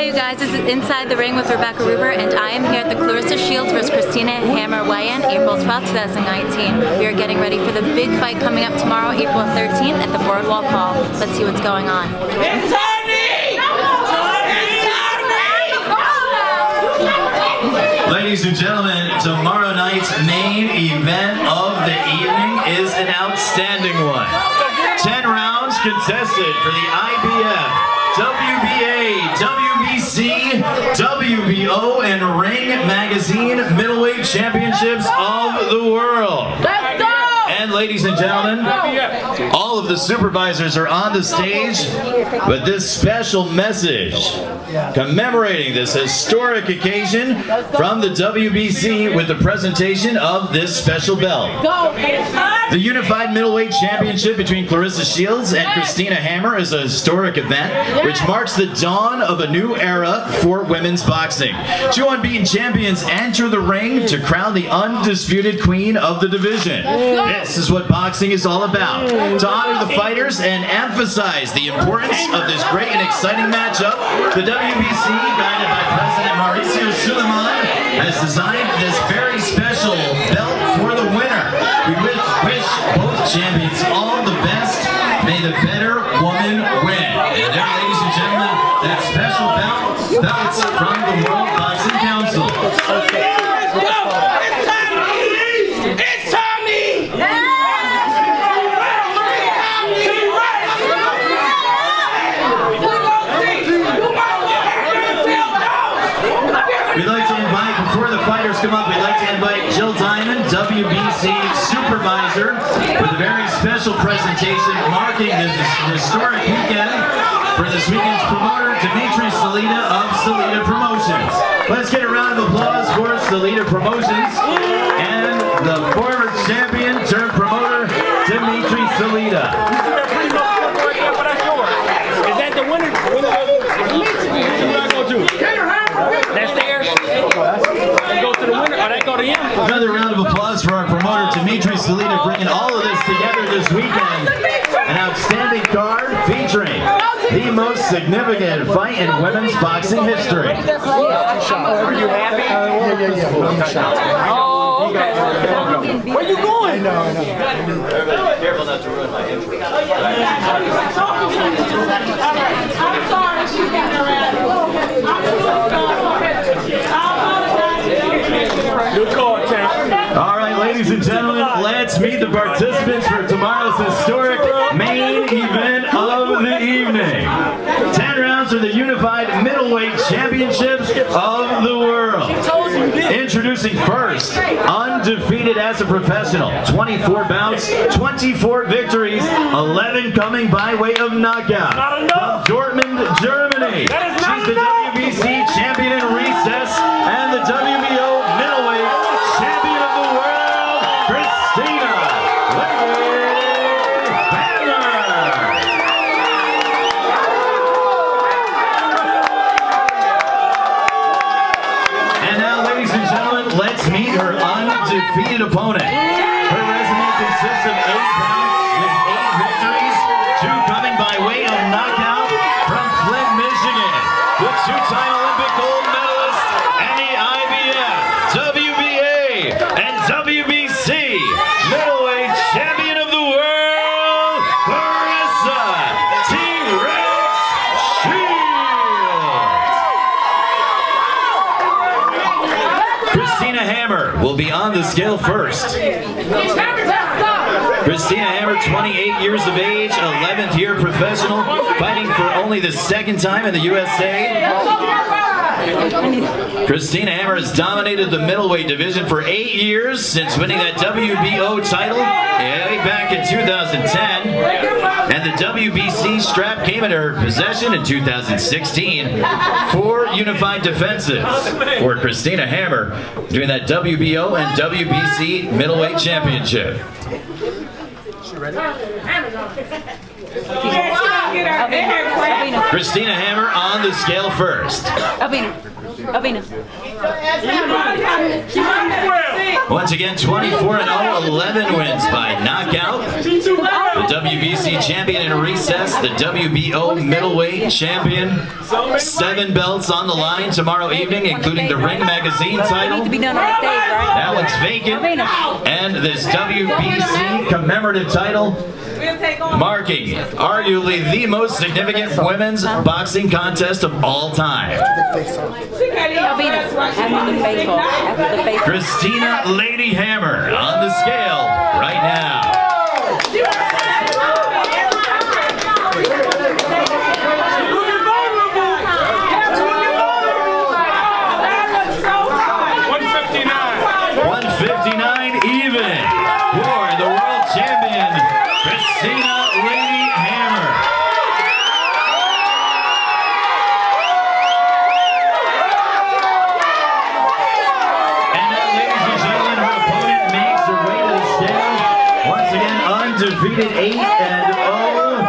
Hey you guys, this is Inside the Ring with Rebecca Ruber and I am here at the Claressa Shields vs. Christina Hammer weigh-in April 12, 2019. We are getting ready for the big fight coming up tomorrow, April 13th at the Boardwalk Hall. Let's see what's going on. It's Tony! Ladies and gentlemen, tomorrow night's main event of the evening is an outstanding one. 10 rounds contested for the IBF, WBA, WBC, WBO, and Ring Magazine Middleweight Championships of the World. And ladies and gentlemen, all of the supervisors are on the stage with this special message commemorating this historic occasion from the WBC with the presentation of this special belt. The Unified Middleweight Championship between Claressa Shields and Christina Hammer is a historic event which marks the dawn of a new era for women's boxing. Two unbeaten champions enter the ring to crown the undisputed queen of the division. This is what boxing is all about. To honor the fighters and emphasize the importance of this great and exciting matchup, the WBC, guided by President Mauricio Sulaimán, has designed this very special belt for the winner. We wish, both champions all the best. May the better woman win. And there, ladies and gentlemen, that special belt, belts from the World Boxing Council. Let's go! It's Tommy! It's Tommy! We'd like to invite, before the fighters come up, we'd like to invite Jill Diamond, WBC Supervisor, with a very special presentation marking this historic weekend for this weekend's promoter, Dimitri Salita of Salita Promotions. Let's get a round of applause for Salita Promotions and the former champion turned promoter, Dimitri Salita. Is that the winner? Winner Who go to? That's theirs. That goes to the winner. Or that go to him. Another round Dimitri Salita, bringing all of this together this weekend. An outstanding card featuring the most significant fight in women's boxing history. Are you happy? Oh, okay. Where you going? Careful not to ruin my intro. I'm sorry, she's getting her ass. I'm sorry. Good call, champ. Ladies and gentlemen, let's meet the participants for tomorrow's historic main event of the evening. 10 rounds for the Unified Middleweight Championships of the World. Introducing first, undefeated as a professional, 24 bouts, 24 victories, 11 coming by way of knockout. From Dortmund, Germany. She's the. WBC champion in recess and the WBO knockout from Flint, Michigan. The two-time Olympic gold medalist and the IBF, WBA, and WBC middleweight champion of the world, Claressa T-Rex Shields. Christina Hammer will be on the scale first. Christina Hammer, 28 years of age, 11th year professional, fighting for only the second time in the USA. Christina Hammer has dominated the middleweight division for eight years since winning that WBO title way back in 2010. And the WBC strap came into her possession in 2016. Four unified defenses for Christina Hammer during that WBO and WBC middleweight championship. Christina Hammer on the scale first. Albina. Albina. Once again, 24 and 0, 11 wins by knockout. The WBC champion in recess, the WBO middleweight champion. Seven belts on the line tomorrow evening, including the Ring Magazine title. That one's vacant. And this WBC commemorative title marking arguably the most significant women's boxing contest of all time. Christina Lady Hammer on the scale right now. One fifty nine. 159 even for the world champion, Christina Lady Hammer. And now, ladies and gentlemen, her opponent makes her way to the scale. Once again, undefeated 8 and 0.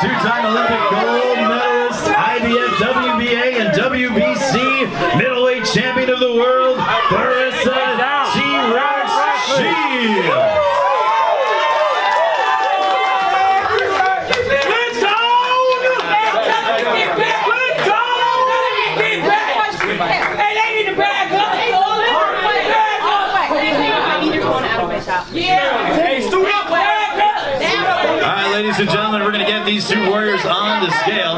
Two-time Olympic gold medalist, IBF, WBA, and WBC middleweight champion of the world, Claressa T-Rex Shields. Hey, stood up. All right, ladies and gentlemen, we're going to get these two warriors on the scale.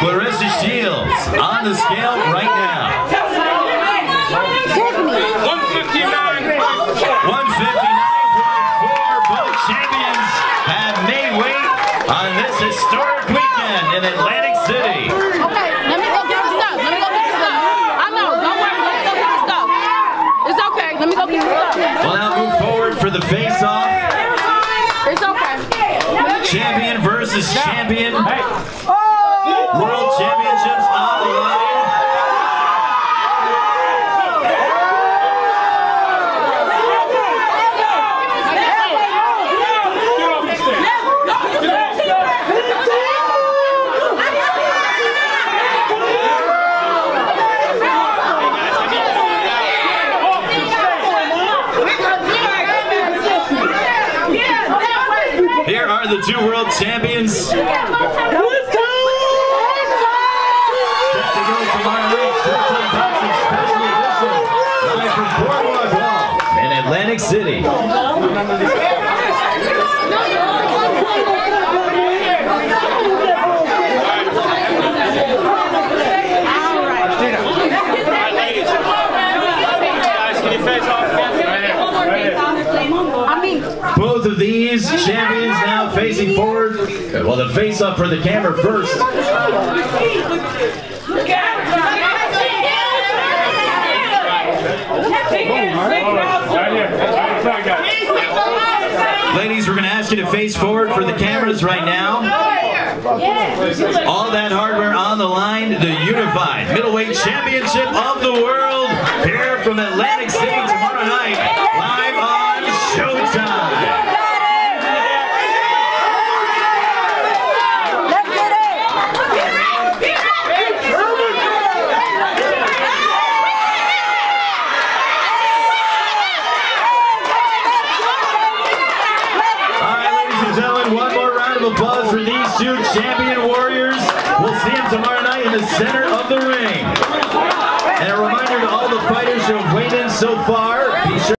Claressa Shields on the scale right now. One fifty nine. 159.4. Both champions have made weight on this historic weekend in Atlantic City. Okay, let me go get the stuff. Let me go get the stuff. I know, don't worry, let me go get the stuff. It's okay, let me go get the stuff. We'll now move forward for the face-off. It's okay. Champion versus champion. World Championships on the line. Get off the stage. Get off. Here are the two world champions. Set to go tomorrow night. Showtime Boxing Special Edition. Live from Boardwalk Hall in Atlantic City. Guys, can you face off I mean, Both of these champions now facing forward. Well, the face-up for the camera first. Ladies, we're going to ask you to face forward for the cameras right now. All that hardware on the line, the unified middleweight championship of the world here from Atlantic City tomorrow night, live on Showtime. let's get it. All right, ladies and gentlemen, one more round of applause for these two champion warriors. We'll see them tomorrow night in the center of the ring. And a reminder to all the fighters who have weighed in so far, be sure